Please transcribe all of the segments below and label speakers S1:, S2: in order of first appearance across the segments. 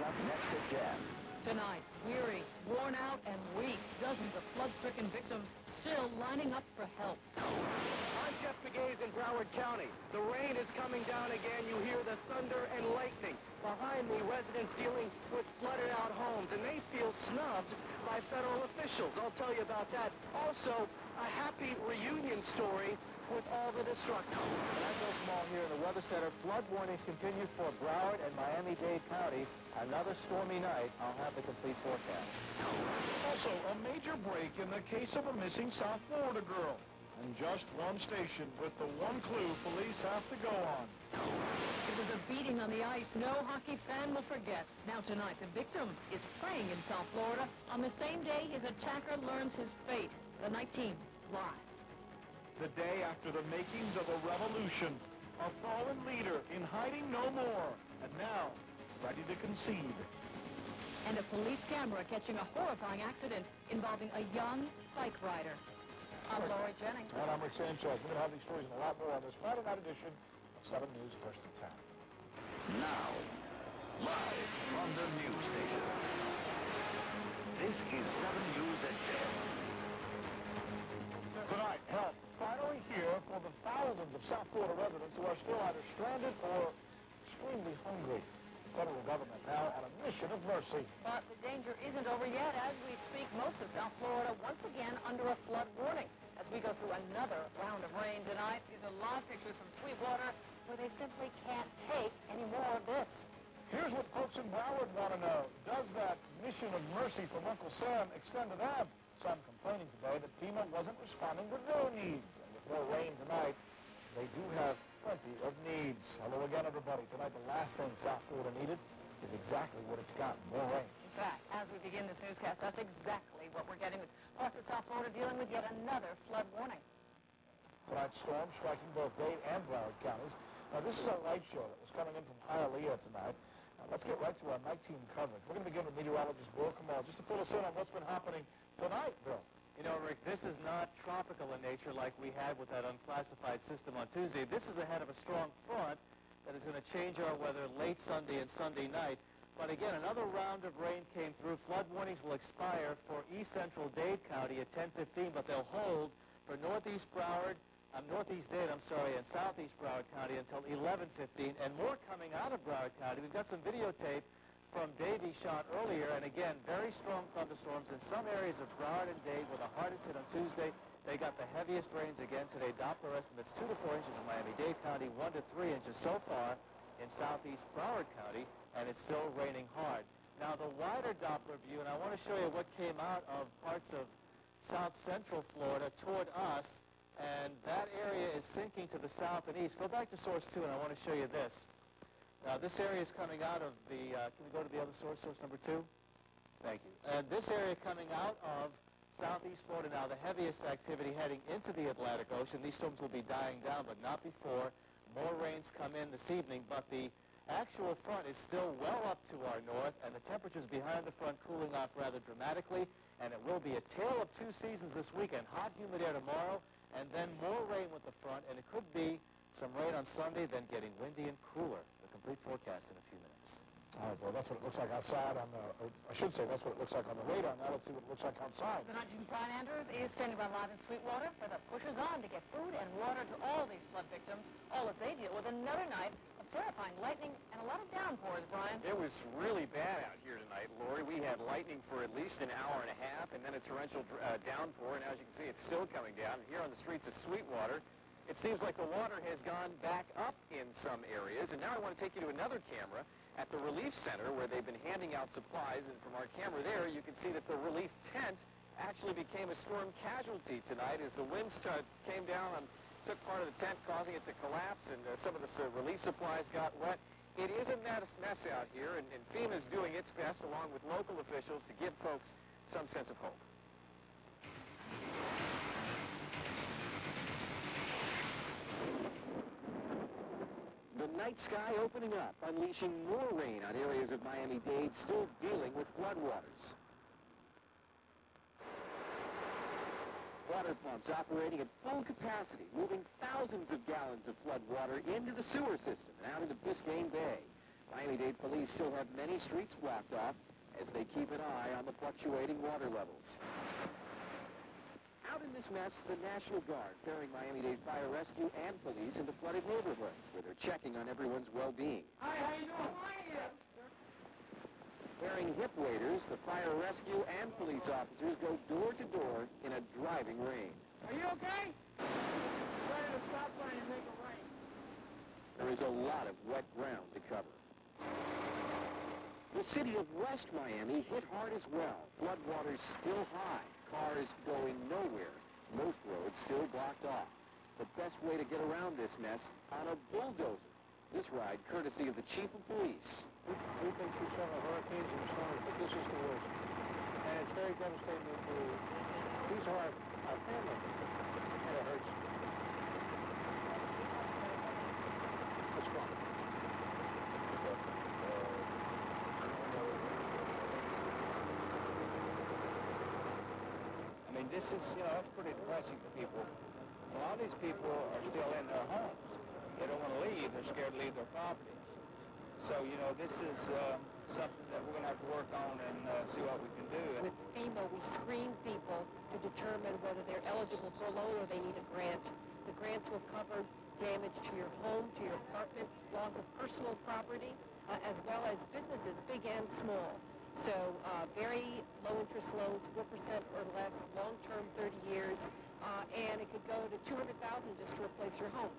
S1: Coming up next at 10.
S2: Tonight, weary, worn out, and weak, dozens of flood-stricken victims still lining up for help.
S3: I'm Jeff Pegues in Broward County. The rain is coming down again. You hear the thunder and lightning. Behind me, residents dealing with flooded out homes, and they feel snubbed by federal officials. I'll tell you about that. Also, a happy reunion story with all the destruction.
S4: As of Mall here in the Weather Center, flood warnings continue for Broward and Miami-Dade County. Another stormy night. I'll have the complete forecast.
S5: Also, a major break in the case of a missing South Florida girl. And just one station with the one clue police have to go on.
S2: It was a beating on the ice no hockey fan will forget. Now tonight, the victim is playing in South Florida on the same day his attacker learns his fate. The night team live.
S5: The day after the makings of a revolution. A fallen leader in hiding no more. And now, ready to concede.
S2: And a police camera catching a horrifying accident involving a young bike rider. I'm Lori Jennings.
S6: And I'm Rick Sanchez. We're going to have these stories and a lot more on this Friday night edition of 7 News First in Town.
S1: Now, live from the news station. This is 7 News at 10.
S6: Tonight, help finally here for the thousands of South Florida residents who are still either stranded or extremely hungry. Federal government now on a mission of mercy.
S2: But the danger isn't over yet. As we speak, most of South Florida once again under a flood warning. As we go through another round of rain tonight, these are live pictures from Sweetwater where they simply can't take any more of this.
S6: Here's what folks in Broward want to know. Does that mission of mercy from Uncle Sam extend to them? Some complaining today that FEMA wasn't responding to their needs. And with more rain tonight, they do have plenty of needs. Hello again, everybody. Tonight, the last thing South Florida needed is exactly what it's got, more rain.
S2: In fact, as we begin this newscast, that's exactly what we're getting with parts of South Florida dealing with yet another flood warning.
S6: Tonight's storm striking both Dade and Broward counties. Now, this is our light show that was coming in from Hialeah tonight. Now, let's get right to our night team coverage. We're going to begin with meteorologist Bill Kamal just to fill us in on what's been happening tonight, Bill.
S4: You know, Rick, this is not tropical in nature like we had with that unclassified system on Tuesday. This is ahead of a strong front that is going to change our weather late Sunday and Sunday night. But again, another round of rain came through. Flood warnings will expire for east central Dade County at 10:15, but they'll hold for northeast Broward, um, northeast Dade, I'm sorry, and southeast Broward County until 11:15, and more coming out of Broward County. We've got some videotape from Davie shot earlier, and again, very strong thunderstorms in some areas of Broward and Dade were the hardest hit on Tuesday. They got the heaviest rains again today. Doppler estimates 2 to 4 inches in Miami-Dade County, 1 to 3 inches so far in southeast Broward County, and it's still raining hard. Now, the wider Doppler view, and I want to show you what came out of parts of south central Florida toward us, and that area is sinking to the south and east. Go back to source 2, and I want to show you this. Now, this area is coming out of the, uh, can we go to the other source, source number 2? Thank you. And this area coming out of southeast Florida now, the heaviest activity heading into the Atlantic Ocean. These storms will be dying down, but not before. More rains come in this evening, but the actual front is still well up to our north, and the temperatures behind the front cooling off rather dramatically, and it will be a tale of two seasons this weekend. Hot, humid air tomorrow, and then more rain with the front, and it could be some rain on Sunday, then getting windy and cooler. The complete forecast in a few minutes.
S6: All right, well, that's what it looks like outside on the, I should say that's what it looks like on the radar. Now let's see what it looks like outside.
S2: The 19 Brian Andrews is standing by live in Sweetwater where the pushers on to get food and water to all these flood victims, all as they deal with another night of terrifying lightning and a lot of downpours, Brian.
S3: It was really bad out here tonight, Lori. We had lightning for at least an hour and a half and then a torrential uh, downpour, and as you can see, it's still coming down. Here on the streets of Sweetwater, it seems like the water has gone back up in some areas, and now I want to take you to another camera at the relief center where they've been handing out supplies, and from our camera there, you can see that the relief tent actually became a storm casualty tonight as the winds came down and took part of the tent, causing it to collapse, and uh, some of the uh, relief supplies got wet. It is a mess, mess out here, and, and FEMA is doing its best, along with local officials, to give folks some sense of hope. Night sky opening up, unleashing more rain on areas of Miami-Dade still dealing with floodwaters. Water pumps operating at full capacity, moving thousands of gallons of flood water into the sewer system and out into Biscayne Bay. Miami-Dade police still have many streets blocked off as they keep an eye on the fluctuating water levels. Out in this mess, the National Guard ferrying Miami-Dade Fire Rescue and police into flooded neighborhoods where they're checking on everyone's well-being.
S7: Hi, how you doing?
S3: Wearing hip waders, the fire rescue and police officers go door to door in a driving rain.
S7: Are you okay? Trying to stop sign and make it rain.
S3: There is a lot of wet ground to cover. The city of West Miami hit hard as well. Floodwaters still high, cars going nowhere, most roads still blocked off. The best way to get around this mess on a bulldozer. This ride courtesy of the chief of police.
S6: We, we've been through several hurricanes and storms, but this is the worst. And it's very devastating to, these are our, our family, and it hurts. This is, you know, that's pretty depressing for people. A lot of these people are still in their homes. They don't want to leave. They're scared to leave their properties. So, you know, this is uh, something that we're going to have to work on and uh, see what we can do.
S8: With FEMA, we screen people to determine whether they're eligible for a loan or they need a grant. The grants will cover damage to your home, to your apartment, loss of personal property, uh, as well as businesses, big and small. So uh, very low interest loans, 4% or less, long-term, 30 years, uh, and it could go to 200000 just to replace your home.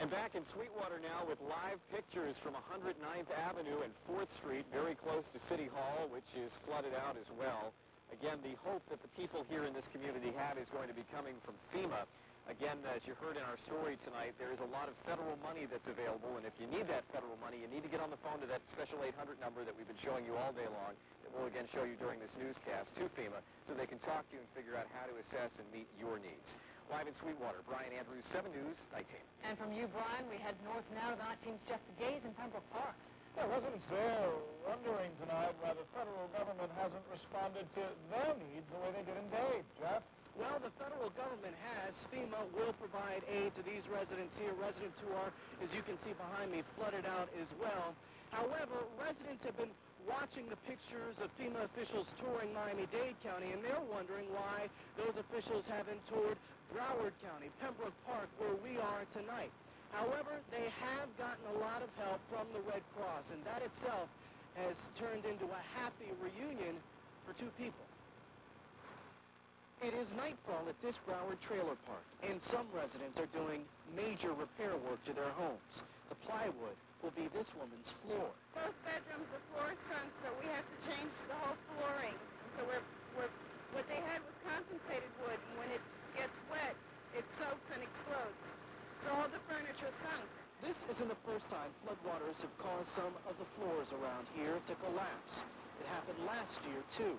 S3: And back in Sweetwater now with live pictures from 109th Avenue and 4th Street, very close to City Hall, which is flooded out as well. Again, the hope that the people here in this community have is going to be coming from FEMA. Again, as you heard in our story tonight, there is a lot of federal money that's available, and if you need that federal money, you need to get on the phone to that special 800 number that we've been showing you all day long, that we'll again show you during this newscast to FEMA, so they can talk to you and figure out how to assess and meet your needs. Live in Sweetwater, Brian Andrews, 7 News, 19.
S2: And from you, Brian, we head north now to the night team's Jeff Pegues in Pembroke Park.
S6: Yeah, residents there wondering tonight why the federal government hasn't responded to their needs the way they did in Dade. Jeff?
S9: Well, the federal government has. FEMA will provide aid to these residents here, residents who are, as you can see behind me, flooded out as well. However, residents have been watching the pictures of FEMA officials touring Miami-Dade County, and they're wondering why those officials haven't toured Broward County, Pembroke Park, where we are tonight. However, they have gotten a lot of help from the Red Cross, and that itself has turned into a happy reunion for two people. It is nightfall at this Broward trailer park, and some residents are doing major repair work to their homes. The plywood will be this woman's floor.
S10: Both bedrooms, the floor sunk, so we have to change the whole flooring. So we're, we're, what they had was compensated wood, and when it gets wet, it soaks and explodes. So all the furniture sunk.
S9: This isn't the first time floodwaters have caused some of the floors around here to collapse. It happened last year, too.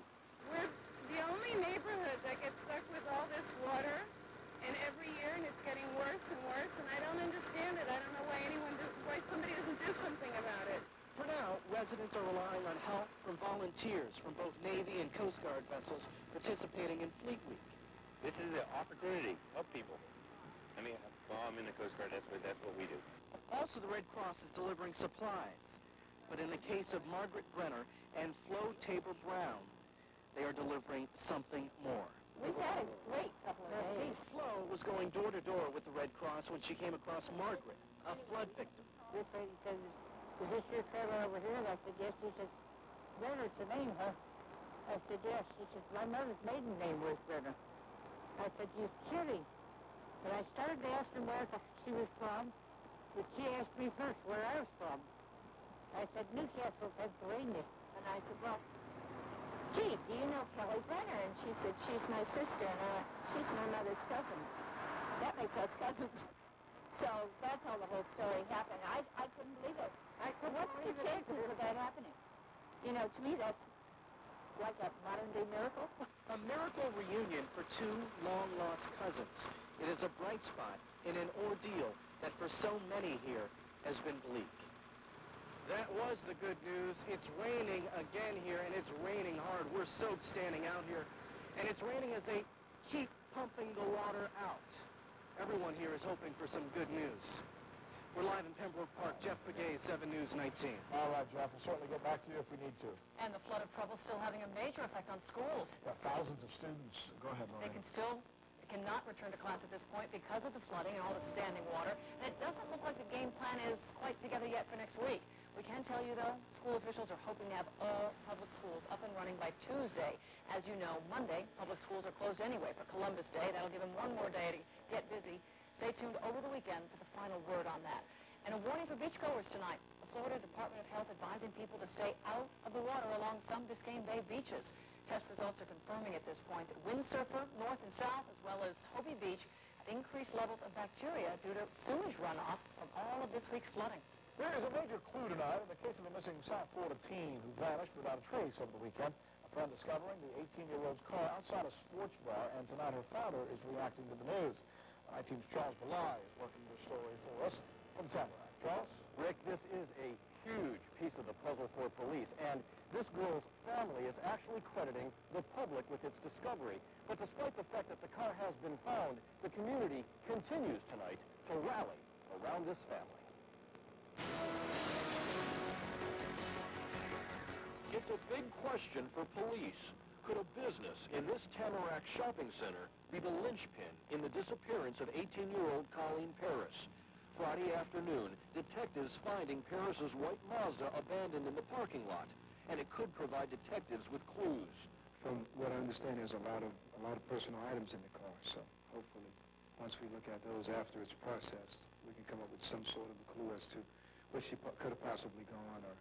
S10: We're the only neighborhood that gets stuck with all this water, and every year, and it's getting worse and worse, and I don't understand it. I don't know why anyone, do, why somebody doesn't do something about it.
S9: For now, residents are relying on help from volunteers from both Navy and Coast Guard vessels participating in Fleet Week.
S11: This is an opportunity to help people. I mean, well, I'm in the Coast Guard. That's what, that's what we do.
S9: Also, the Red Cross is delivering supplies. But in the case of Margaret Brenner and Flo Tabor Brown, they are delivering something more.
S8: We've had a great couple of days.
S9: Flo was going door to door with the Red Cross when she came across Margaret, a flood victim.
S12: This lady says, is this your trailer over here? And I said, yes. She says, Brenner, it's a name, huh? I said, yes. She says, my mother's maiden name was Brenner. I said, you're kidding. And I started to ask her where she was from, but she asked me first where I was from. I said, Newcastle, Pennsylvania.
S8: And I said, well, gee, do you know Kelly Brenner? And she said, she's my sister, and uh, she's my mother's cousin. That makes us cousins. So that's how the whole story happened. I, I couldn't believe it. I couldn't What's the chances of that happening? You know, to me, that's like a modern-day miracle.
S9: A miracle reunion for two long-lost cousins. It is a bright spot in an ordeal that for so many here has been bleak. That was the good news. It's raining again here, and it's raining hard. We're soaked standing out here. And it's raining as they keep pumping the water out. Everyone here is hoping for some good news. We're live in Pembroke Park. Jeff Pegues, 7 News 19.
S6: All right, Jeff, we'll certainly get back to you if we need to.
S2: And the flood of trouble still having a major effect on schools.
S6: Got thousands of students. Go ahead,
S2: They
S6: Lorraine.
S2: can still cannot return to class at this point because of the flooding and all the standing water. And it doesn't look like the game plan is quite together yet for next week. We can tell you, though, school officials are hoping to have all public schools up and running by Tuesday. As you know, Monday, public schools are closed anyway for Columbus Day. That'll give them one more day to get busy. Stay tuned over the weekend for the final word on that. And a warning for beachgoers tonight. The Florida Department of Health advising people to stay out of the water along some Biscayne Bay beaches. Test results are confirming at this point that Windsurfer, north and south, as well as Hobie Beach, have increased levels of bacteria due to sewage runoff from all of this week's flooding.
S6: There is a major clue tonight in the case of a missing South Florida teen who vanished without a trace over the weekend. A friend discovering the 18-year-old's car outside a sports bar, and tonight her father is reacting to the news. My team's Charles Belay is working the story for us from Tamarac. Charles?
S13: Rick, this is a huge piece of the puzzle for police, and this girl's family is actually crediting the public with its discovery. But despite the fact that the car has been found, the community continues tonight to rally around this family.
S14: It's a big question for police. Could a business in this Tamarac shopping center be the linchpin in the disappearance of 18-year-old Colleen Paris? Friday afternoon, detectives finding Paris's white Mazda abandoned in the parking lot, and it could provide detectives with clues.
S15: From what I understand, there's a lot of a lot of personal items in the car, so hopefully, once we look at those after it's processed, we can come up with some sort of a clue as to where she could have possibly gone or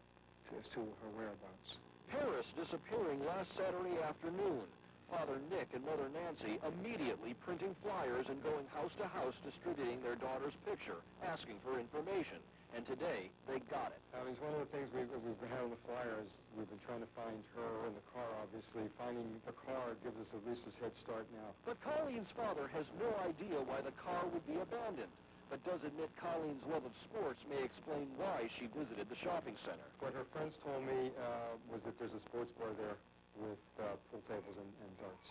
S15: to, as to her whereabouts.
S14: Paris disappearing last Saturday afternoon. Father Nick and Mother Nancy immediately printing flyers and going house to house distributing their daughter's picture, asking for information. And today, they got it.
S15: I mean, it's one of the things we've, we've been having the flyers. We've been trying to find her in the car, obviously. Finding the car gives us at least a head start now.
S14: But Colleen's father has no idea why the car would be abandoned, but does admit Colleen's love of sports may explain why she visited the shopping center.
S15: What her friends told me uh, was that there's a sports bar there with uh, pool tables and, and darts.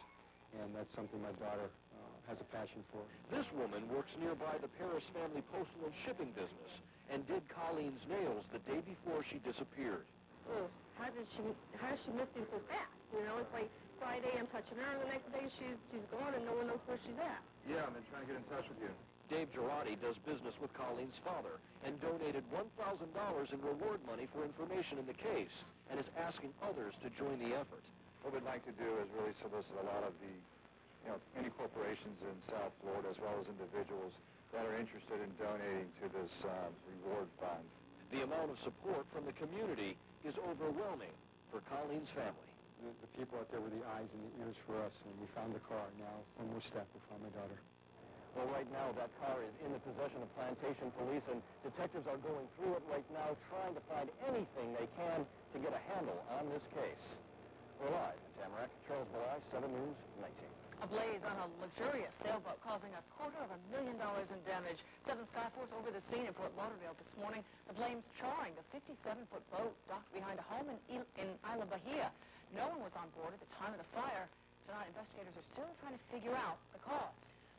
S15: And that's something my daughter uh, has a passion for.
S14: This woman works nearby the Paris family postal and shipping business and did Colleen's nails the day before she disappeared.
S16: Oh, how did she, how did she miss him so fast? You know, it's like Friday I'm touching her, and the next day she's, she's gone and no one knows where she's at.
S15: Yeah, I've been trying to get in touch with you.
S14: Dave Girardi does business with Colleen's father and donated $1,000 in reward money for information in the case and is asking others to join the effort.
S15: What we'd like to do is really solicit a lot of the, you know, any corporations in South Florida as well as individuals that are interested in donating to this uh, reward fund.
S14: The amount of support from the community is overwhelming for Colleen's family.
S15: The, the people out there were the eyes and the ears for us, and we found the car. Now, one more step, we'll find my daughter.
S13: Well, right now, that car is in the possession of Plantation Police, and detectives are going through it right now, trying to find anything they can to get a handle on this case. We're live in Tamarac. Charles Belay, 7 News, 19.
S2: A blaze on a luxurious sailboat causing a quarter of a million dollars in damage. Seven Skyforce over the scene in Fort Lauderdale this morning. The flames charring the 57-foot boat docked behind a home in, Il in Isla Bahia. No one was on board at the time of the fire. Tonight, investigators are still trying to figure out the cause.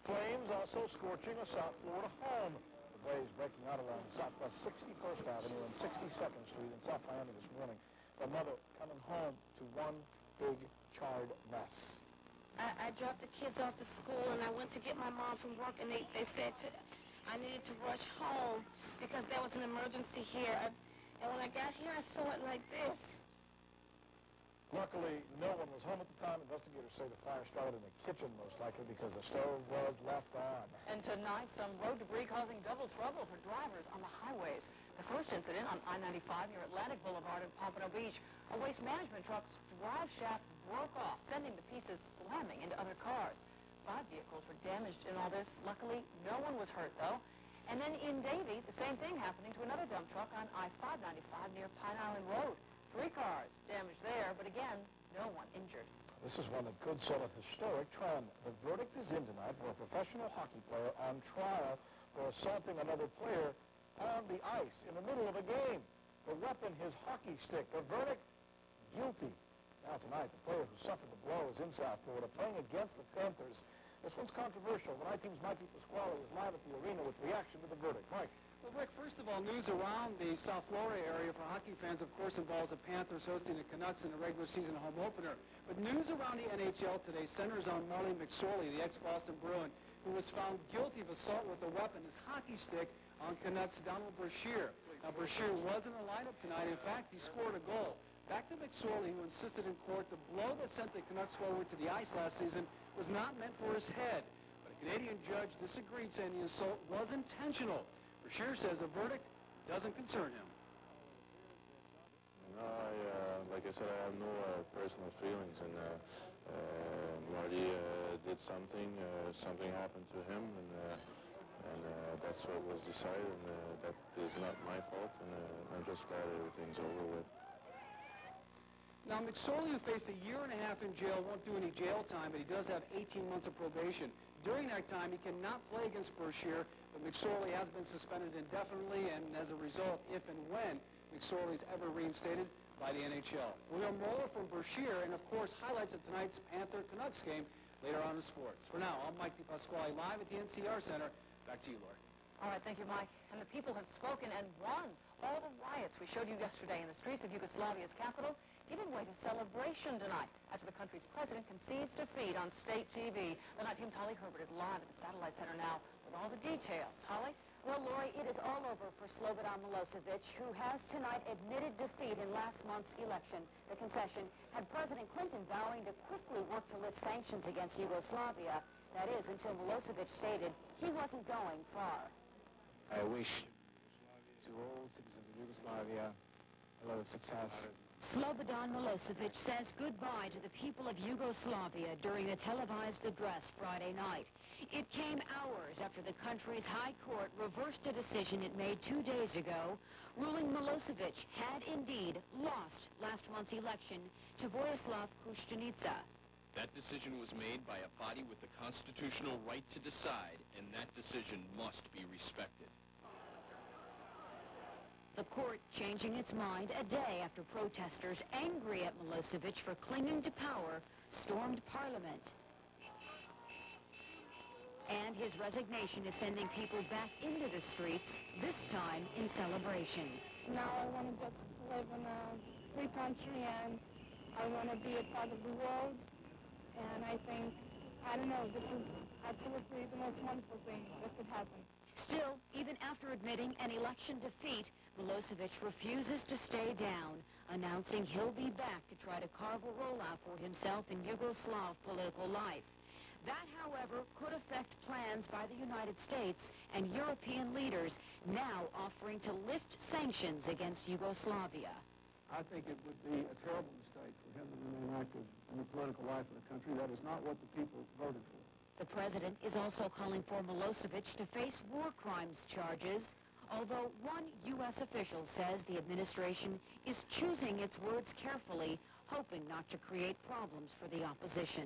S6: Flames also scorching a South Florida home. The blaze breaking out along Southwest 61st Avenue and 62nd Street in South Miami this morning. The mother coming home to one big charred mess.
S17: I, I dropped the kids off to school and I went to get my mom from work and they, they said to, I needed to rush home because there was an emergency here. I, and when I got here, I saw it like this.
S6: Luckily, no one was home at the time. Investigators say the fire started in the kitchen, most likely because the stove was left on.
S2: And tonight, some road debris causing double trouble for drivers on the highways. The first incident on I-95 near Atlantic Boulevard in Pompano Beach. A waste management truck's drive shaft broke off, sending the pieces slamming into other cars. Five vehicles were damaged in all this. Luckily, no one was hurt, though. And then in Davie, the same thing happening to another dump truck on I-595 near Pine Island Road. Three cars damaged there, but again, no one injured.
S6: This is one that could set a historic trend. The verdict is in tonight for a professional hockey player on trial for assaulting another player on the ice in the middle of a game. The weapon, his hockey stick. The verdict, guilty. Now tonight, the player who suffered the blow is in South Florida playing against the Panthers. This one's controversial. The night team's Mike DePasquale is live at the arena with reaction to the verdict. Mike.
S18: Well, Rick, first of all, news around the South Florida area for hockey fans, of course, involves the Panthers hosting the Canucks in the regular season home opener. But news around the NHL today centers on Marty McSorley, the ex-Boston Bruin, who was found guilty of assault with a weapon, his hockey stick, on Canucks Donald Brashear. Now, Brashear was in the lineup tonight. In fact, he scored a goal. Back to McSorley, who insisted in court the blow that sent the Canucks forward to the ice last season was not meant for his head. But a Canadian judge disagreed, saying the assault was intentional. Brashear says the verdict doesn't concern him.
S11: No, I, uh, like I said, I have no uh, personal feelings, and uh, uh, Marty uh, did something. Uh, something happened to him, and uh, and uh, that's what was decided, and uh, that is not my fault, and uh, I'm just glad everything's over with.
S18: Now, McSorley, who faced a year and a half in jail, won't do any jail time, but he does have 18 months of probation. During that time, he cannot play against Brashear, but McSorley has been suspended indefinitely, and as a result, if and when McSorley is ever reinstated by the NHL. We'll hear more from Brashear and, of course, highlights of tonight's Panther-Canucks game later on in sports. For now, I'm Mike DePasquale live at the NCR Center. Back to you, Lori.
S2: All right, thank you, Mike. And the people have spoken and won. All the riots we showed you yesterday in the streets of Yugoslavia's capital giving way to celebration tonight after the country's president concedes defeat on state TV. The night team's Holly Herbert is live at the Satellite Center now with all the details. Holly?
S19: Well, Lori, it is all over for Slobodan Milosevic, who has tonight admitted defeat in last month's election. The concession had President Clinton vowing to quickly work to lift sanctions against Yugoslavia. That is, until Milosevic stated he wasn't going far.
S20: I wish to all citizens of Yugoslavia a lot of success.
S19: Slobodan Milosevic says goodbye to the people of Yugoslavia during a televised address Friday night. It came hours after the country's high court reversed a decision it made two days ago, ruling Milosevic had indeed lost last month's election to Vojislav Kostunica.
S21: That decision was made by a body with the constitutional right to decide, and that decision must be respected.
S19: The court changing its mind a day after protesters angry at Milosevic for clinging to power stormed parliament. And his resignation is sending people back into the streets, this time in celebration.
S16: Now I want to just live in a free country and I want to be a part of the world. And I think, I don't know, this is absolutely the most wonderful thing that could happen.
S19: Still, even after admitting an election defeat, Milosevic refuses to stay down, announcing he'll be back to try to carve a rollout for himself in Yugoslav political life. That, however, could affect plans by the United States and European leaders now offering to lift sanctions against Yugoslavia.
S6: I think it would be a terrible mistake for him to remain active in the political life of the country. That is not what the people voted for.
S19: The president is also calling for Milosevic to face war crimes charges, although one U.S. official says the administration is choosing its words carefully, hoping not to create problems for the opposition.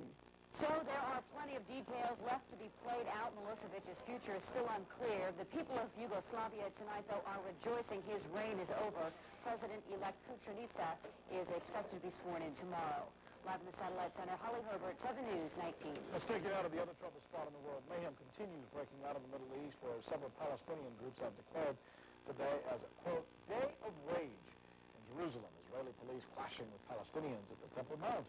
S2: So there are plenty of details left to be played out. Milosevic's future is still unclear. The people of Yugoslavia tonight, though, are rejoicing his reign is over. President-elect Kostunica is expected to be sworn in tomorrow. Live in the Satellite Center, Holly Herbert, 7 News 19.
S6: Let's take it out of the other trouble spot in the world. Mayhem continues breaking out in the Middle East, where several Palestinian groups have declared today as a, quote, day of rage. In Jerusalem, Israeli police clashing with Palestinians at the Temple Mount.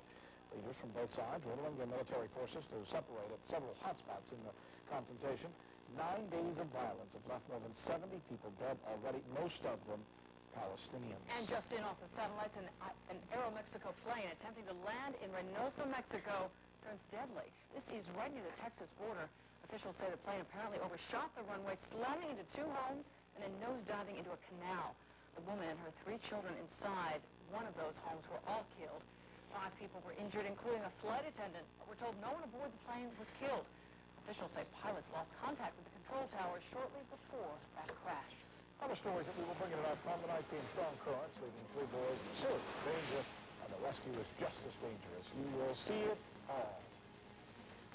S6: Leaders from both sides ordering their military forces to separate at several hotspots in the confrontation. Nine days of violence have left more than 70 people dead already, most of them Palestinians.
S2: And just in off the satellites, an, uh, an Aeromexico plane attempting to land in Reynosa, Mexico turns deadly. This is right near the Texas border. Officials say the plane apparently overshot the runway, slamming into two homes and then nosediving into a canal. The woman and her three children inside one of those homes were all killed. Five people were injured, including a flight attendant. We're told no one aboard the plane was killed. Officials say pilots lost contact with the control tower shortly before that crash.
S6: Other stories that we will bring in about from the night team strong currents, leaving three boys in serious danger, and the rescue is just as dangerous. You will see it all.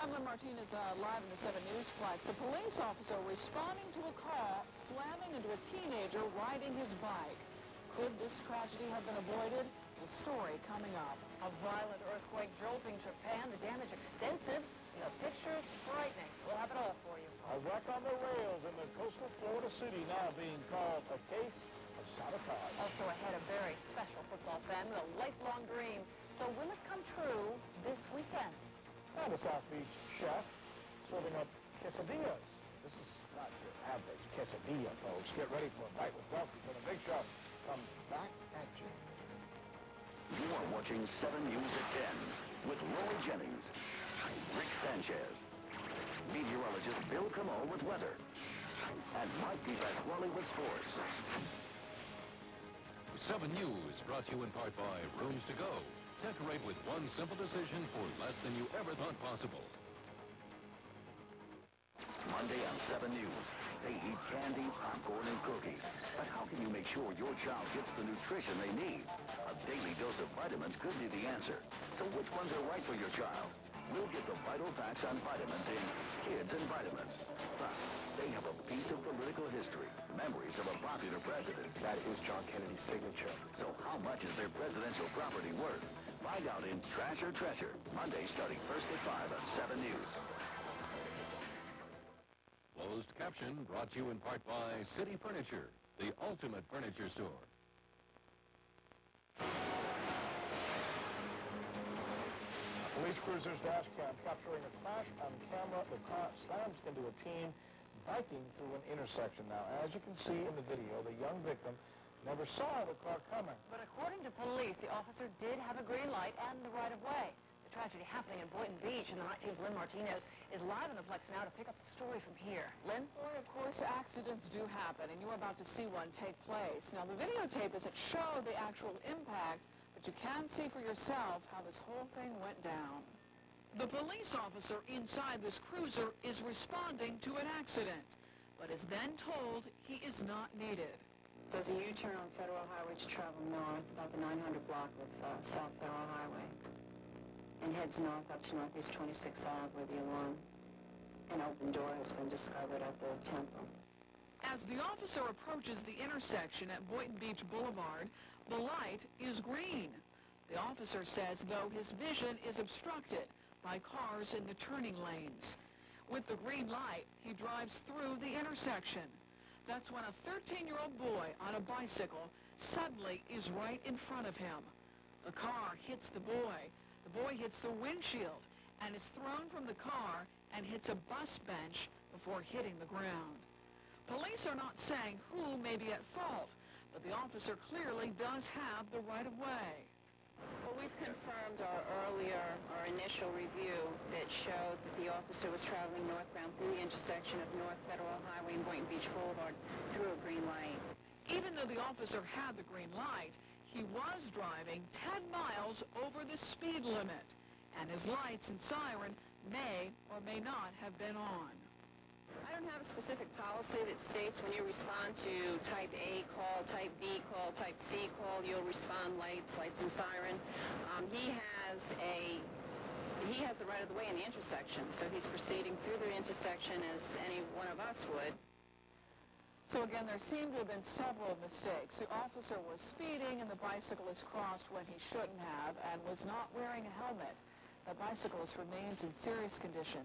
S22: I'm Lynn Martinez uh, live in the 7 Newsplex. A police officer responding to a call slamming into a teenager riding his bike. Could this tragedy have been avoided? The story coming up.
S2: A violent earthquake jolting Japan, the damage extensive, and the pictures frightening. We'll have it all for you.
S6: A wreck on the rails in the coastal Florida city now being called a case of sabotage.
S2: Also ahead, a very special football fan with a lifelong dream. So will it come true this weekend?
S6: And a South Beach chef serving up quesadillas. This is not your average quesadilla, folks. Get ready for a bite with wealth before the big show comes back at you.
S1: You are watching 7 News at 10 with Lori Jennings, Rick Sanchez, meteorologist Bill Kamal with weather, and Mike DePasquale with sports.
S23: 7 News brought to you in part by Rooms to Go. Decorate with one simple decision for less than you ever thought possible.
S1: Monday on 7 News. They eat candy, popcorn, and cookies. But how can you make sure your child gets the nutrition they need? A daily dose of vitamins could be the answer. So which ones are right for your child? We'll get the vital facts on vitamins in Kids and Vitamins. Plus, they have a piece of political history, memories of a popular president.
S24: That is John Kennedy's signature.
S1: So how much is their presidential property worth? Find out in Trash or Treasure, Monday starting first at 5 on 7 News.
S23: Closed caption brought to you in part by City Furniture, the ultimate furniture store.
S6: Police cruiser's dash cam capturing a crash on camera. The car slams into a teen biking through an intersection. Now, as you can see in the video, the young victim never saw the car coming.
S2: But according to police, the officer did have a green light and the right-of-way. The tragedy happening in Boynton Beach, and the night team's Lynn Martinez is live in the Plex now to pick up the story from here. Lynn?
S22: Boy, of course, accidents do happen, and you're about to see one take place. Now, the videotape doesn't show the actual impact, but you can see for yourself how this whole thing went down. The police officer inside this cruiser is responding to an accident, but is then told he is not needed.
S25: Does a U-turn on Federal Highway to travel north about the 900 block of uh, South Federal Highway and heads north up to Northeast 26th Ave where the alarm an open door has been discovered at the temple.
S22: As the officer approaches the intersection at Boynton Beach Boulevard, the light is green. The officer says, though, his vision is obstructed by cars in the turning lanes. With the green light, he drives through the intersection. That's when a 13-year-old boy on a bicycle suddenly is right in front of him. The car hits the boy. The boy hits the windshield and is thrown from the car and hits a bus bench before hitting the ground. Police are not saying who may be at fault, but the officer clearly does have the right-of-way.
S25: Well, we've confirmed our earlier, our initial review that showed that the officer was traveling northbound through the intersection of North Federal Highway and Boynton Beach Boulevard through a green light.
S22: Even though the officer had the green light, he was driving 10 miles over the speed limit, and his lights and siren may or may not have been on.
S25: I don't have a specific policy that states when you respond to type A call, type B call, type C call, you'll respond lights, lights and siren. Um, he has a he has the right of the way in the intersection, so he's proceeding through the intersection as any one of us would.
S22: So again, there seem to have been several mistakes. The officer was speeding and the bicyclist crossed when he shouldn't have and was not wearing a helmet. The bicyclist remains in serious condition.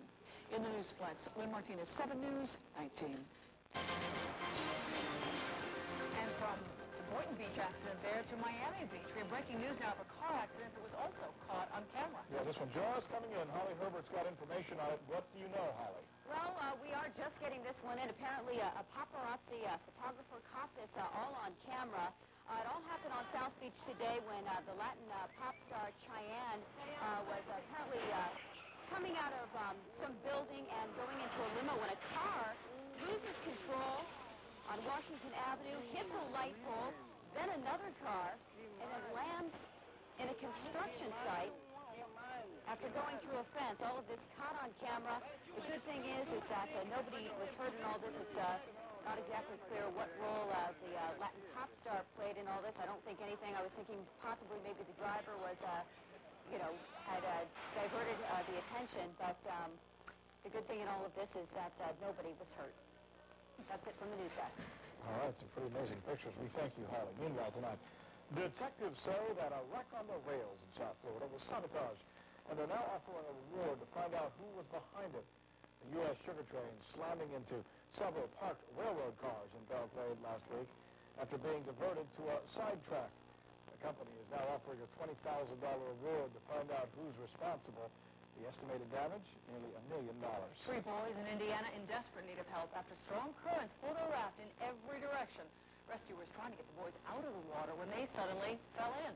S22: In the Newsplex, Lynn Martinez, 7 News, 19.
S2: And from the Boynton Beach accident there to Miami Beach, we have breaking news now of a car accident that was also caught on camera.
S6: Yeah, this one just coming in. Holly Herbert's got information on it. What do you know, Holly?
S26: Well, uh, we are just getting this one in. Apparently, a, a paparazzi uh, photographer caught this uh, all on camera. Uh, it all happened on South Beach today when uh, the Latin uh, pop star Chayanne was apparently coming out of um, some building and going into a limo when a car loses control on Washington Avenue, hits a light pole, then another car, and then lands in a construction site after going through a fence. All of this caught on camera. The good thing is, is that uh, nobody was hurt in all this. It's uh, not exactly clear what role uh, the uh, Latin pop star played in all this. I don't think anything. I was thinking possibly maybe the driver was, uh, you know, had uh, diverted the attention. But um, the good thing in all of this is that nobody was hurt. That's it from the news desk.
S6: All right, some pretty amazing pictures. We thank you, Holly. Meanwhile, tonight, Detectives say that a wreck on the rails in South Florida was sabotage, and they're now offering a reward to find out who was behind it. The U.S. sugar train slamming into several parked railroad cars in Belle Glade last week after being diverted to a sidetrack. Company is now offering a $20,000 reward to find out who's responsible. The estimated damage, nearly a million dollars.
S2: Three boys in Indiana in desperate need of help after strong currents pulled a raft in every direction. Rescuers trying to get the boys out of the water when they suddenly fell in.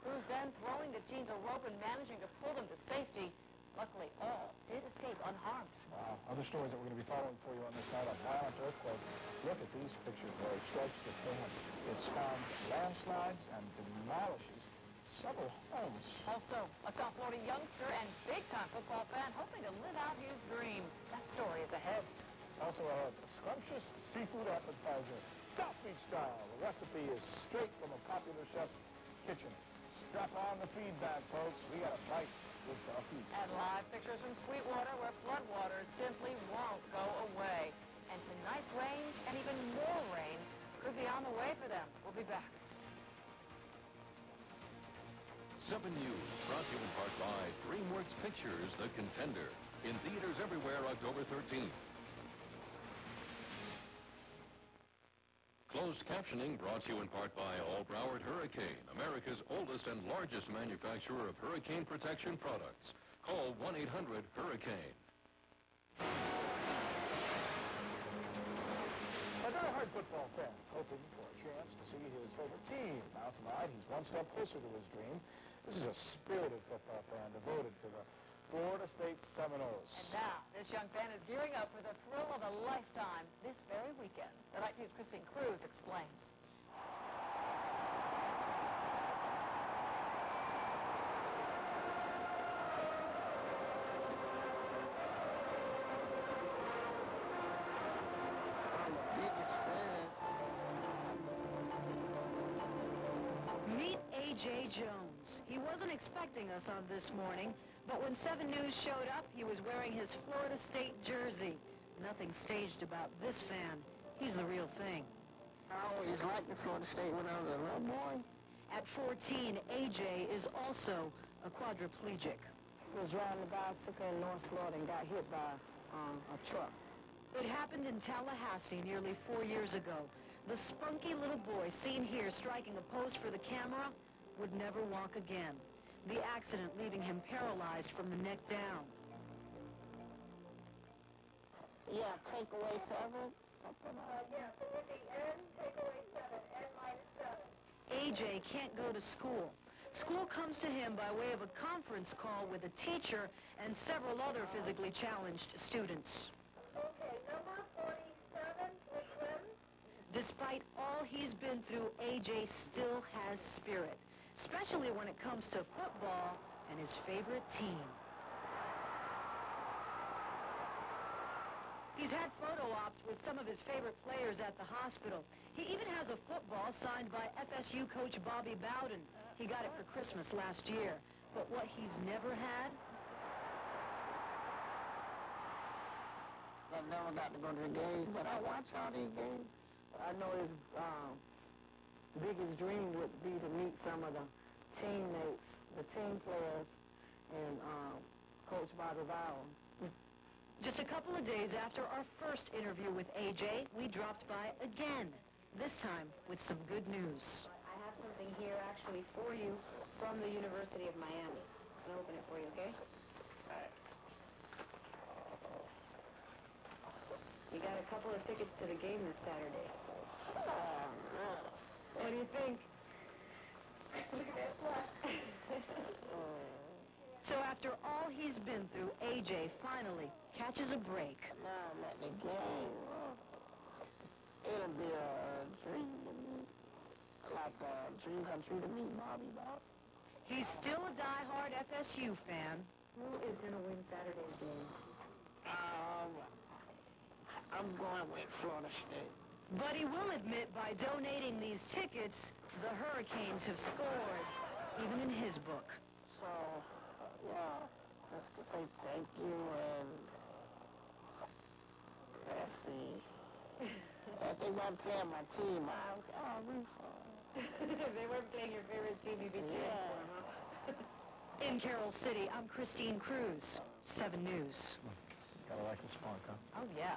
S2: Crews then throwing the teens a rope and managing to pull them to safety. Luckily, all did escape unharmed.
S6: Wow. Other stories that we're going to be following for you on this night, a violent earthquake. Look at these pictures where it strikes the dam. It's found landslides and demolishes several homes.
S2: Also, a South Florida youngster and big-time football fan hoping to live out his dream. That story is ahead.
S6: Also a scrumptious seafood appetizer, South Beach style. The recipe is straight from a popular chef's kitchen. Strap on the feedback, folks. We got a bite with the feast.
S2: And live pictures from Sweetwater where floodwaters simply won't go away. And tonight's rains and even more rain could be on the way for them. We'll be back.
S23: 7 News, brought to you in part by DreamWorks Pictures, The Contender. In theaters everywhere October 13th. Closed captioning brought to you in part by All Broward Hurricane, America's oldest and largest manufacturer of hurricane protection products. Call 1-800-HURRICANE.
S6: A die-hard football fan hoping for a chance to see his favorite team. Now tonight, he's one step closer to his dream. This is a spirited football fan devoted to the Florida State Seminoles.
S2: And now, this young fan is gearing up for the thrill of a lifetime this very weekend. The Night News' Christine Cruz explains.
S27: Meet A.J. Jones. He wasn't expecting us on this morning, but when 7 News showed up, he was wearing his Florida State jersey. Nothing staged about this fan. He's the real thing.
S12: I always liked the Florida State when I was a little boy.
S27: At 14, A.J. is also a quadriplegic.
S12: He was riding a bicycle in North Florida and got hit by um, a truck.
S27: It happened in Tallahassee nearly four years ago. The spunky little boy seen here striking a pose for the camera would never walk again. The accident leaving him paralyzed from the neck down.
S12: Yeah, take away seven.
S16: yeah, so with the N, take away seven, N minus seven.
S27: AJ can't go to school. School comes to him by way of a conference call with a teacher and several other physically challenged students.
S16: Okay, number 47, which one?
S27: Despite all he's been through, AJ still has spirit, especially when it comes to football and his favorite team. He's had photo ops with some of his favorite players at the hospital. He even has a football signed by FSU coach Bobby Bowden. He got it for Christmas last year. But what he's never had
S12: I've never got to go to the games, but I watch all these games. I know his um, biggest dream would be to meet some of the teammates, the team players, and um, Coach Bobby Bowden.
S27: Just a couple of days after our first interview with AJ, we dropped by again, this time with some good news.
S28: I have something here actually for you from the University of Miami. I'm gonna open it for you, okay? All right. You got a couple of tickets to the game this Saturday. What do you think? Look at that flag.
S27: So after all he's been through, AJ finally catches a break.
S12: Now I'm at the game. It'll be a dream to me. Like a dream come true to me, Bobby Bob.
S27: He's still a die-hard FSU fan.
S28: Who is gonna win Saturday's game?
S12: Um, I'm going with Florida State.
S27: But he will admit by donating these tickets, the Hurricanes have scored, even in his book.
S12: So, yeah, just to say thank you and let's see. if they want to play on my team, I'll, I'll root for 'em.
S28: if they weren't playing your favorite team, you'd be cheering for them, huh?
S27: In Carroll City, I'm Christine Cruz, 7 News.
S6: Gotta like the spunk, huh?
S2: Oh, yeah.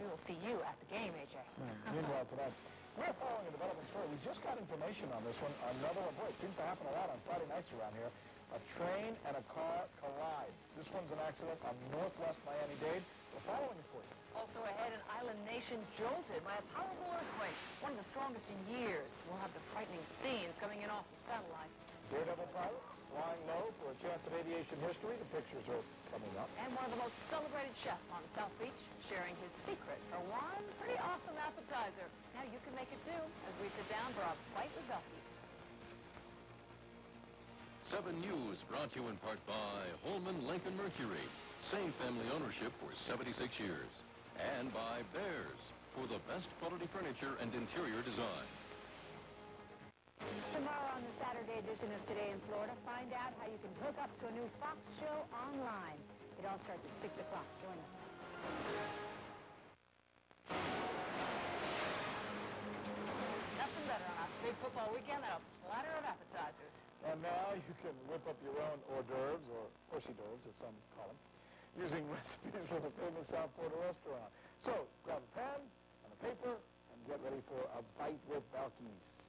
S2: We will see you at the game, AJ.
S6: Hmm. Meanwhile, tonight, we're following a development story. We just got information on this one. Another one, boy, it seems to happen a lot on Friday nights around here. A train and a car collide. This one's an accident on northwest Miami-Dade. We're following it for you.
S2: Also ahead, an island nation jolted by a powerful earthquake, one of the strongest in years. We'll have the frightening scenes coming in off the satellites.
S6: Daredevil pilots flying low for a chance at aviation history. The pictures are coming up.
S2: And one of the most celebrated chefs on South Beach sharing his secret for one pretty awesome appetizer. Now you can make it too as we sit down for our bite with Belkys.
S23: 7 News brought to you in part by Holman Lincoln Mercury. Same family ownership for 76 years. And by Baer's for the best quality furniture and interior design.
S26: Tomorrow on the Saturday edition of Today in Florida, find out how you can hook up to a new Fox show online. It all starts at 6 o'clock. Join us.
S2: Nothing better on a big football weekend than a platter of appetizers.
S6: And now you can whip up your own hors d'oeuvres, or pushy d'oeuvres as some call them, using recipes from the famous South Florida restaurant. So grab a pen and a paper and get ready for a bite with Belkys.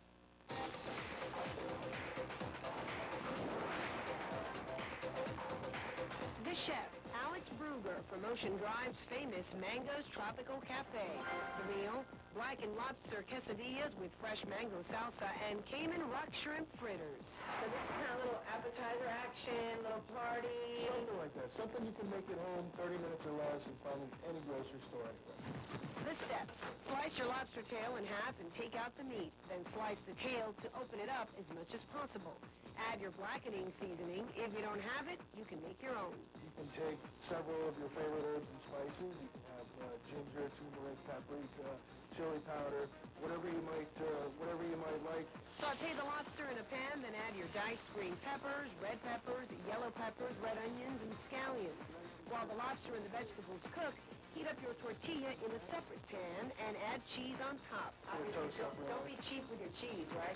S29: The chef, Alex Bruger, from Ocean Drive's famous Mango's Tropical Cafe. The meal, blackened lobster quesadillas with fresh mango salsa and Cayman rock shrimp fritters.
S25: So this is kind of a little appetizer action, little party.
S15: Something like that. Something you can make at home 30 minutes or less and find in any grocery store anywhere.
S29: The steps. Slice your lobster tail in half and take out the meat. Then slice the tail to open it up as much as possible. Add your blackening seasoning. If you don't have it, you can make your own.
S15: You can take several of your favorite herbs and spices. You can have uh, ginger, turmeric, paprika, chili powder, whatever you might, uh, whatever you might like.
S29: Saute the lobster in a pan, then add your diced green peppers, red peppers, yellow peppers, red onions, and scallions. While the lobster and the vegetables cook, heat up your tortilla in a separate pan and add cheese on top.
S25: Obviously, don't, don't be cheap with your cheese, right?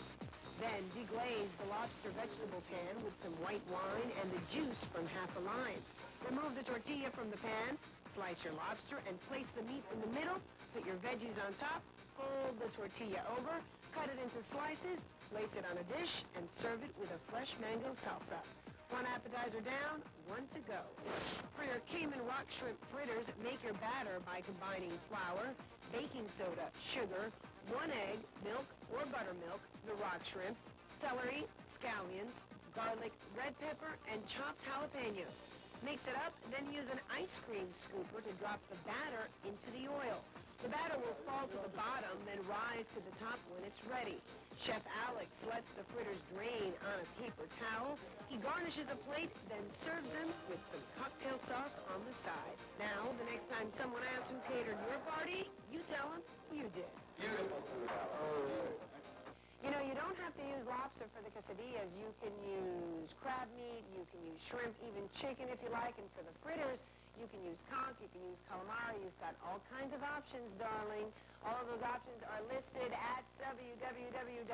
S29: Then deglaze the lobster vegetable pan with some white wine and the juice from half a lime. Remove the tortilla from the pan, slice your lobster, and place the meat in the middle. Put your veggies on top, fold the tortilla over, cut it into slices, place it on a dish, and serve it with a fresh mango salsa. One appetizer down, one to go. For your Cayman rock shrimp fritters, make your batter by combining flour, baking soda, sugar, one egg, milk or buttermilk, the rock shrimp, celery, scallions, garlic, red pepper, and chopped jalapenos. Mix it up, then use an ice cream scooper to drop the batter into the oil. The batter will fall to the bottom, then rise to the top when it's ready. Chef Alex lets the fritters drain on a paper towel. He garnishes a plate, then serves them with some cocktail sauce on the side. Now, the next time someone asks who catered your party, you tell them you did.
S15: Beautiful food.
S26: You know, you don't have to use lobster for the quesadillas. You can use crab meat, you can use shrimp, even chicken if you like. And for the fritters, you can use conch, you can use calamari. You've got all kinds of options, darling. All of those options are listed at www.wsvn.com.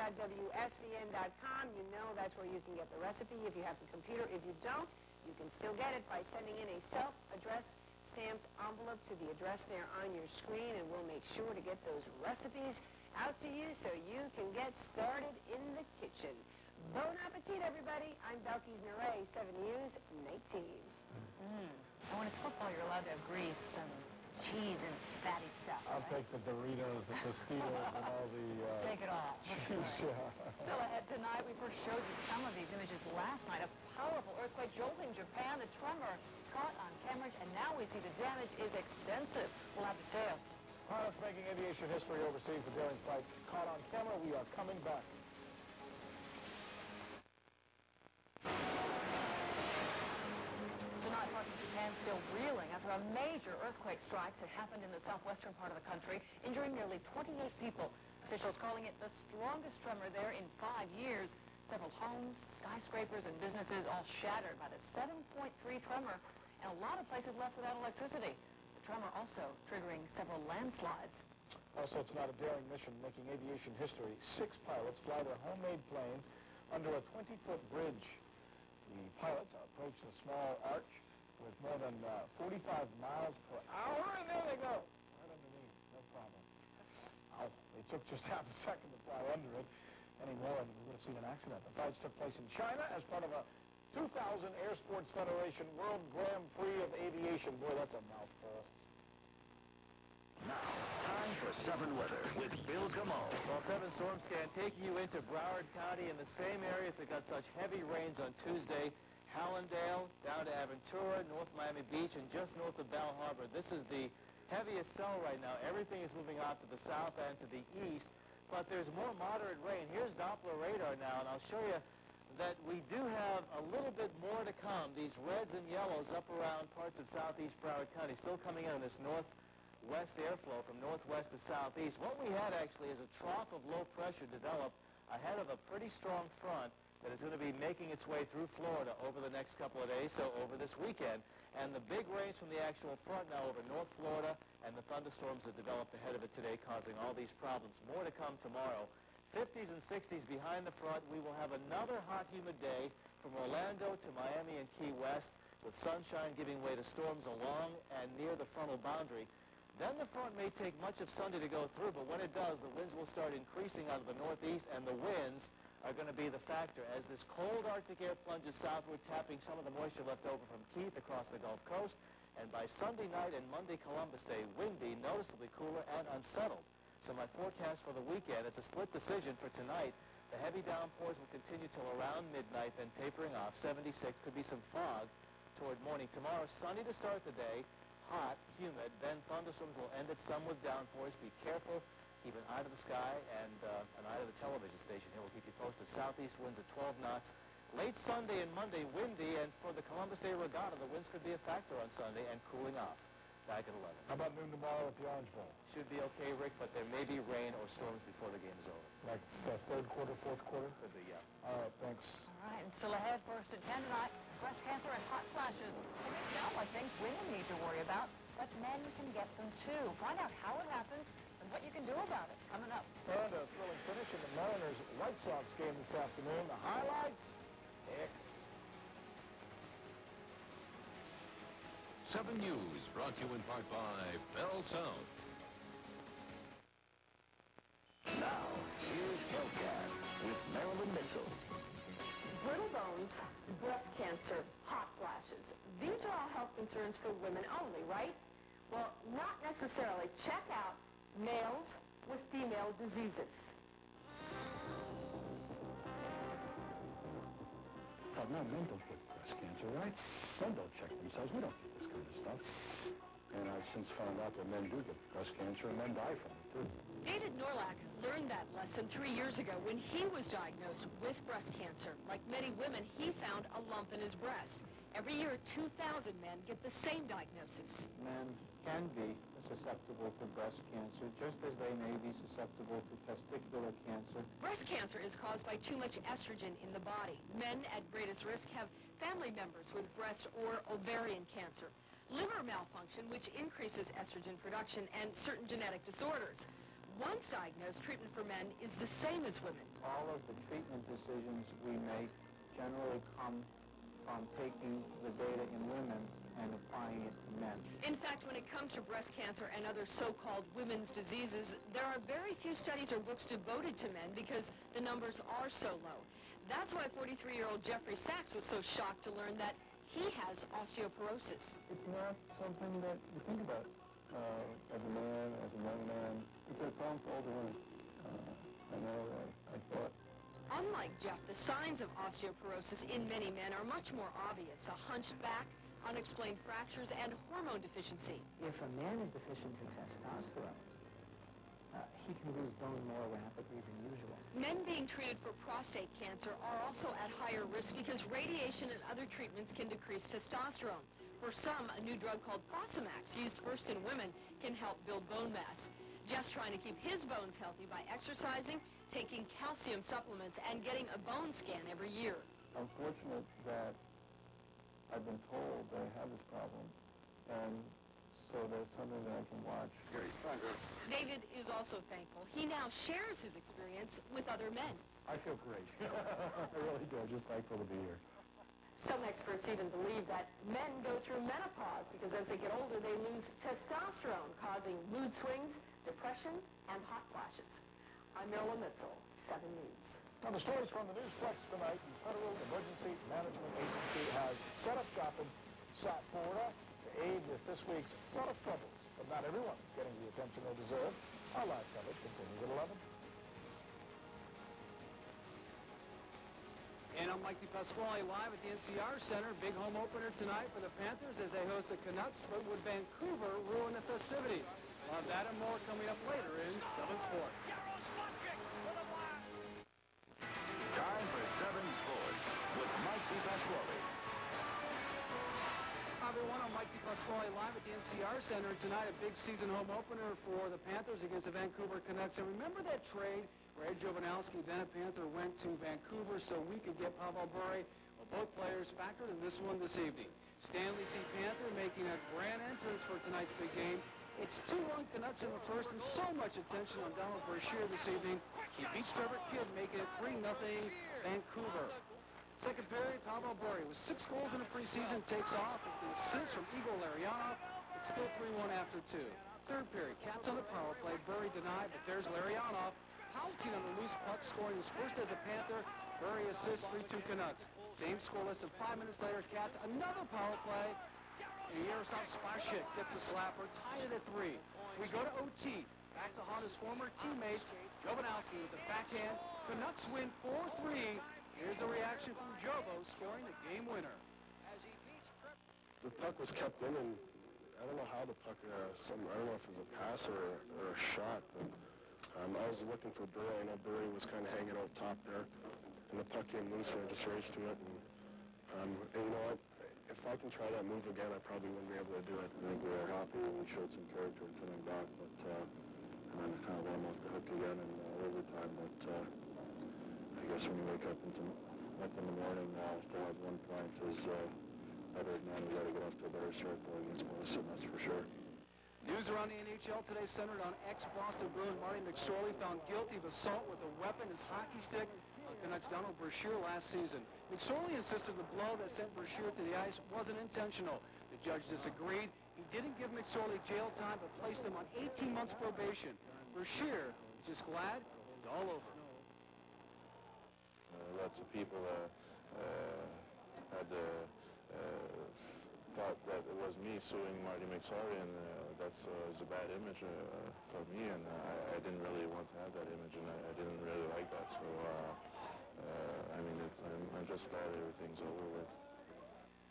S26: You know that's where you can get the recipe if you have the computer. If you don't, you can still get it by sending in a self-addressed stamped envelope to the address there on your screen, and we'll make sure to get those recipes out to you so you can get started in the kitchen. Bon appetit, everybody. I'm Belkys Nerey, 7 News, Night Team.
S2: Mm. And when it's football, you're allowed to have grease and cheese and fatty stuff.
S6: I'll take the Doritos, the Tostitos, and all the... Uh,
S2: Take it all.
S6: Cheese, yeah.
S2: Still ahead tonight, we first showed you some of these images last night. A powerful earthquake jolting Japan, the tremor caught on camera, and now we see the damage is extensive. We'll have details.
S6: Pilots making aviation history overseas, the daring flights caught on camera. We are coming back.
S2: Tonight, parts of Japan still reeling after a major earthquake strikes that happened in the southwestern part of the country, injuring nearly 28 people. Officials calling it the strongest tremor there in five years. Several homes, skyscrapers, and businesses all shattered by the 7.3 tremor, and a lot of places left without electricity. Tremor also triggering several landslides.
S6: Also, it's not a daring mission making aviation history. Six pilots fly their homemade planes under a 20-foot bridge. The pilots approach the small arch with more than uh, 45 miles per hour, and there they go. Right underneath, no problem. Ow. They took just half a second to fly under it. Any more, and we would have seen an accident. The flights took place in China as part of a 2000 Air Sports Federation World Grand Prix of Aviation. Boy, that's a mouthful.
S1: Now, time for 7 weather with Bill Kamal.
S4: Well, 7 Storm Scan taking you into Broward County in the same areas that got such heavy rains on Tuesday. Hallandale, down to Aventura, North Miami Beach, and just north of Bal Harbour. This is the heaviest cell right now. Everything is moving off to the south and to the east, but there's more moderate rain. Here's Doppler radar now, and I'll show you that we do have a little bit more to come. These reds and yellows up around parts of southeast Broward County still coming in on this northwest airflow from northwest to southeast. What we had actually is a trough of low pressure develop ahead of a pretty strong front that is going to be making its way through Florida over the next couple of days, so over this weekend. And the big rains from the actual front now over North Florida and the thunderstorms that developed ahead of it today causing all these problems. More to come tomorrow. 50s and 60s behind the front. We will have another hot, humid day from Orlando to Miami and Key West with sunshine giving way to storms along and near the frontal boundary. Then the front may take much of Sunday to go through, but when it does, the winds will start increasing out of the northeast, and the winds are going to be the factor as this cold Arctic air plunges southward, tapping some of the moisture left over from Keith across the Gulf Coast. And by Sunday night and Monday Columbus Day, windy, noticeably cooler, and unsettled. So my forecast for the weekend, it's a split decision for tonight. The heavy downpours will continue till around midnight, then tapering off. 76, could be some fog toward morning. Tomorrow, sunny to start the day, hot, humid, then thunderstorms will end it, some with downpours. Be careful keep an eye to the sky and uh, an eye to the television station here. We'll keep you posted. Southeast winds at 12 knots. Late Sunday and Monday, windy, and for the Columbus Day Regatta, the winds could be a factor on Sunday and cooling off. Back at 11.
S6: How about noon tomorrow at the Orange Bowl?
S4: Should be okay, Rick, but there may be rain or storms before the game is over.
S6: Like uh, third quarter, fourth quarter?
S4: Could be, yeah.
S6: All right, thanks.
S2: All right, and still ahead, first at 10 tonight, breast cancer and hot flashes. They may sound like things women need to worry about, but men can get them too. Find out how it happens and what you can do about it coming up.
S6: And a thrilling finish in the Mariners White Sox game this afternoon. The highlights next.
S23: 7 News brought to you in part by Bell South.
S1: Now, here's Healthcast with Marilyn Mitzel.
S30: Brittle bones, breast cancer, hot flashes. These are all health concerns for women only, right? Well, not necessarily. Check out males with female diseases.
S31: Thought, no, men don't get breast cancer, right? Men don't check themselves. We don't get this kind of stuff. And I've since found out that men do get breast cancer and men die from it, too.
S32: David Norlack learned that lesson three years ago when he was diagnosed with breast cancer. Like many women, he found a lump in his breast. Every year, 2,000 men get the same diagnosis.
S27: Men can be susceptible to breast cancer, just as they may be susceptible to testicular cancer.
S32: Breast cancer is caused by too much estrogen in the body. Men at greatest risk have family members with breast or ovarian cancer, liver malfunction, which increases estrogen production, and certain genetic disorders. Once diagnosed, treatment for men is the same as women.
S27: All of the treatment decisions we make generally come from taking the data in women and applying it to men.
S32: In fact, when it comes to breast cancer and other so-called women's diseases, there are very few studies or books devoted to men because the numbers are so low. That's why 43-year-old Jeffrey Sachs was so shocked to learn that he has osteoporosis.
S27: It's not something that you think about uh, as a man, as a young man. It's a problem for older women. Uh, I know I, I thought
S32: Unlike Jeff, the signs of osteoporosis in many men are much more obvious. A hunched back, unexplained fractures, and hormone deficiency.
S27: If a man is deficient in testosterone, uh, he can lose bone more rapidly than usual.
S32: Men being treated for prostate cancer are also at higher risk because radiation and other treatments can decrease testosterone. For some, a new drug called Fosamax, used first in women, can help build bone mass. Just trying to keep his bones healthy by exercising, taking calcium supplements, and getting a bone scan every year.
S27: I'm fortunate that I've been told that I have this problem, and
S33: so that's something that I can watch.
S31: Great.
S22: David is also thankful. He now shares his experience with other men.
S31: I feel great. I really do. I'm just thankful to be here.
S2: Some experts even believe that men go through menopause because as they get older, they lose testosterone, causing mood swings, depression, and hot flashes. I'm Marilyn Mitzel, 7 News.
S6: Now, the stories from the Newsplex tonight, the Federal Emergency Management Agency has set up shop in South Florida to aid with this week's flood of troubles. But not everyone is getting the attention they deserve. Our live coverage continues at 11.
S18: And I'm Mike DePasquale live at the NCR Center. Big home opener tonight for the Panthers as they host the Canucks, but would Vancouver ruin the festivities? We'll have that and more coming up later in 7 Sports.
S1: Mike DePasquale
S18: live at the NCR Center. Tonight a big season home opener for the Panthers against the Vancouver Canucks. And remember that trade where Ed Jovanovski, then a Panther, went to Vancouver so we could get Pavel Bure? Well, both players factored in this one this evening. Stanley C. Panther making a grand entrance for tonight's big game. It's 2-1 Canucks in the first and so much attention on Donald Brashear this evening. He beats Trevor Kidd, making it 3-0 Vancouver. Second period, Pavel Bure with six goals in the preseason takes off with the assist from Igor Larionov. It's still 3-1 after two. Third period, Cats on the power play. Bure denied, but there's Larionov pouncing on the loose puck, scoring his first as a Panther. Bure assists 3-2 Canucks. Same score less than five minutes later, Cats another power play. And Jaroslav Spacek gets a slapper, tied it at three. We go to OT. Back to haunt his former teammates. Jovanovski with the backhand. Canucks win 4-3. Here's a reaction from Jovo scoring the game winner.
S34: The puck was kept in, and I don't know how the puck, uh, some, I don't know if it was a pass or, or a shot, but um, I was looking for Bure. I know Bure was kind of hanging out top there, and the puck came loose, and I just raced to it. And, um, and you know what? If I can try that move again, I probably wouldn't be able to do it.
S11: I think we were happy we showed some character in coming back, but uh, and then kind of almost the hook again in uh, overtime. But uh, I guess when you wake up, into, up in the morning, uh, still have one point is uh, better than that. We got to get off to a better start going against that's for sure.
S18: News around the NHL today centered on ex-Boston Bruin Marty McSorley found guilty of assault with a weapon, his hockey stick, on Canucks Donald Brashear last season. McSorley insisted the blow that sent Brashear to the ice wasn't intentional. The judge disagreed. He didn't give McSorley jail time, but placed him on 18 months probation. Brashear just glad it's all over.
S11: Lots of people uh, uh, had uh, thought that it was me suing Marty McSorley, and uh, that's uh, is a bad image uh, for me, and I, I didn't really want to have that image, and I, I didn't really like that. So, I mean, it, I'm, I'm just glad everything's over with.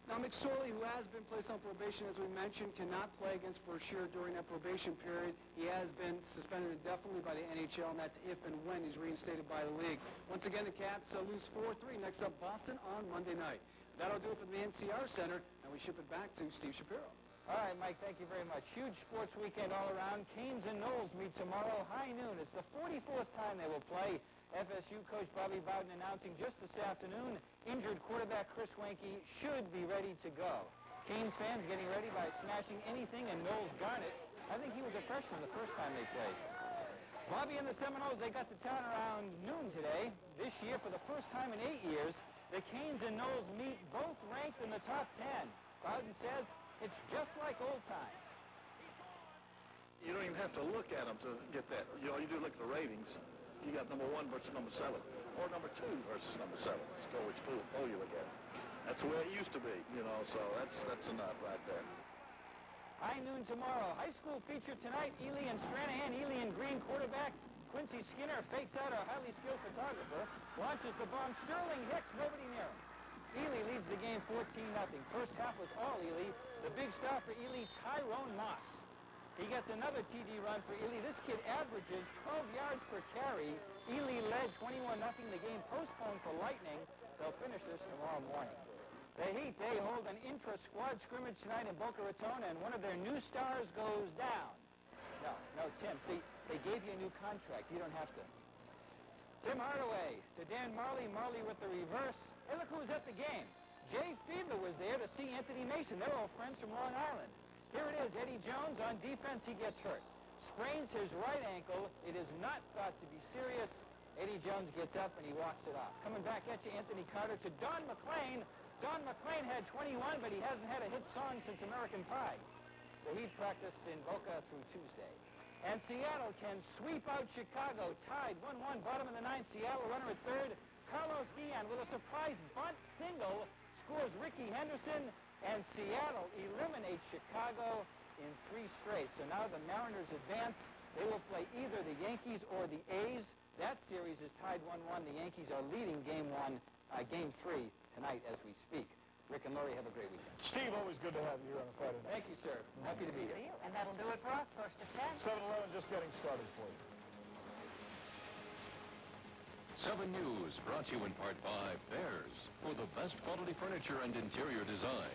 S18: Now, McSorley, who has been placed on probation, as we mentioned, cannot play against Brashear during that probation period. He has been suspended indefinitely by the NHL, and that's if and when he's reinstated by the league. Once again, the Cats uh, lose 4-3. Next up, Boston on Monday night. That'll do it for the NCR Center, and we ship it back to Steve Shapiro.
S35: All right, Mike, thank you very much. Huge sports weekend all around. Canes and Noles meet tomorrow, high noon. It's the 44th time they will play. FSU coach Bobby Bowden announcing just this afternoon, injured quarterback Chris Weinke should be ready to go. Canes fans getting ready by smashing anything in Noles Garnet. I think he was a freshman the first time they played. Bobby and the Seminoles, they got to town around noon today. This year, for the first time in eight years, the Canes and Noles meet both ranked in the top 10. Bowden says it's just like old times.
S36: You don't even have to look at them to get that. You know, you do look at the ratings. You got number one versus number seven, or number two versus number seven. It's go which pool, poll oh, you look at. That's the way it used to be, you know, so that's that's nut right there.
S35: High noon tomorrow. High school feature tonight, Ely and Stranahan. Ely and Green quarterback. Quincy Skinner fakes out a highly skilled photographer. Launches the bomb. Sterling Hicks, nobody near him. Ely leads the game 14-0. First half was all Ely. The big star for Ely, Tyrone Moss. He gets another TD run for Ely. This kid averages 12 yards per carry. Ely led 21-0. The game postponed for Lightning. They'll finish this tomorrow morning. The Heat, they hold an intra-squad scrimmage tonight in Boca Raton, and one of their new stars goes down. No, no, Tim. See, they gave you a new contract. You don't have to. Tim Hardaway to Dan Majerle. Majerle with the reverse. Hey, look who's at the game. Jay Fiedler was there to see Anthony Mason. They're all friends from Long Island. Here it is, Eddie Jones on defense, he gets hurt. Sprains his right ankle. It is not thought to be serious. Eddie Jones gets up and he walks it off. Coming back at you, Anthony Carter to Don MacLean. Don MacLean had 21, but he hasn't had a hit song since American Pie. So he practiced in Boca through Tuesday. And Seattle can sweep out Chicago, tied 1-1, bottom of the ninth. Seattle runner at third. Carlos Guillen with a surprise bunt single scores Rickey Henderson, and Seattle eliminates Chicago in three straight. So now the Mariners advance. They will play either the Yankees or the A's. That series is tied 1-1. The Yankees are leading game one, uh, game three tonight as we speak. Rick and Laurie, have a great weekend.
S6: Steve, always good to have you here on a Friday night.
S35: Thank you, sir. Happy to be here.
S2: See you. And that'll do it for us. First to 10.
S6: 7-Eleven just getting started for you.
S23: 7 News brought to you in part by Baer's for the best quality furniture and interior design.